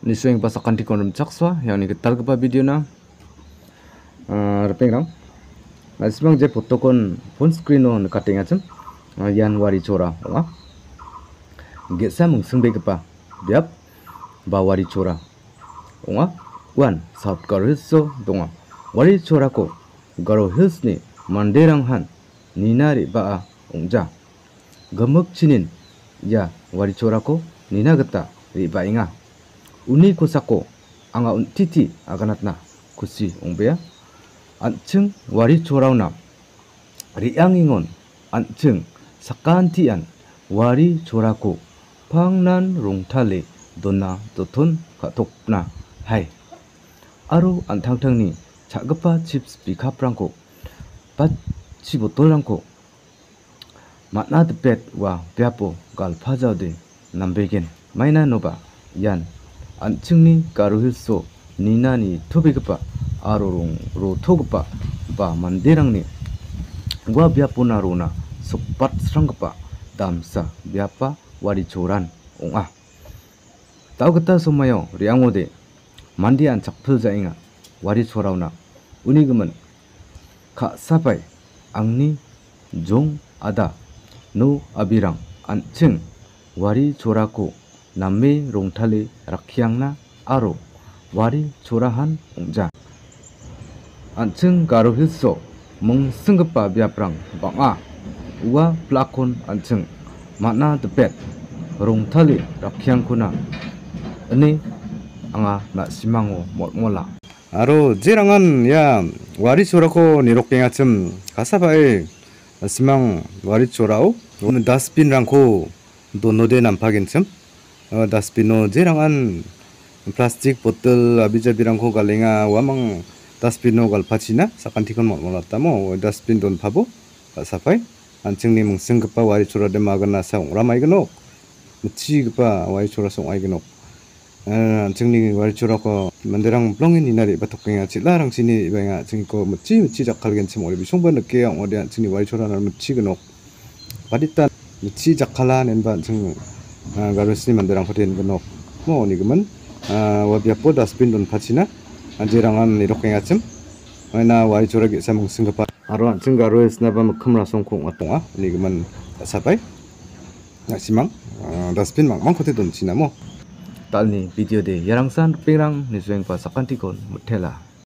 nisung ing pasakan di kondom cakswa yang ini ketal kepa video na eh, repeng na nasibang je foto kon phone screen on cutting acem eh, yan wari chora wala gesa mungsung be kepa biap bawari chora onga wan south korea donga wari chora ko garo hills ni rang han a baa ongja gemuk chinin ya wari chorako nina geta ba inga uni kosako anga untiti aganatna kusi ongbea anchung wari chorauna riangingon anchung sakantian wari chorako pangnan rongthale donna dothon khatokna hai aro anthangthangni chagapa chips bikhaprangko bachi botolrangko matna depet wa biapo galphajaude nambegen maina noba yan 안층니 까르힐소 니나니 투비그파 아로롱 로토그파 바 만데랑니 와비아포나로나 속밭스랑그파 담사 비아파 와리초란 옹아 따그따 소마요 리앙오데 만디안 작풀자잉아 와리초라우나 우니금은 가사바이 앙니 종 아다 노 아비랑 안층 와리초라고 남미 롱탈리 락키앙나 아로 와리 조라한 옹자 안층 가로 힐소 멍 승급바 비아프랑 방아 우와 플라콘 안층 마나 드벳 롱탈리 락키앙코나 아니 anga na simango mol mola aro jirangan ya wari chorako nirokkenga chim kasabai simang wari chorao 오늘 다스빈 랑코 도노데 남파겐쯤 Oh, daspino jerang an plastic bottle birang ko galenga wamang daspino galpachina sakanthikon malmala tamo daspin donphabo sapai anchingni mungsinggipa wari chura de magana sa ongra maignok mutchigipa wari chura sa ongraignok eh, anchingni wari chura ko mandirang blongin inari batokenga chila rangsini benga chingko jakal mutchi jakhalgen chimori bisongba nukke ongode anchingni wari chura na mutchignok badita mutchi jakhala nenba anching g a r m i sini mandirang patin b e n o mo ni gemen wabiapo daspin don patsina anjirangan irok yang acem 나 와이 조라기 삼 승급파 아로 안 승가로 했으나바 먹음라 송콩 왔동아 니그만 사바이 나시망 다스핀 망망 코테 돈 지나모 딸니 비디오 데 야랑산 삐랑 니수행 바 사칸티콘 무텔라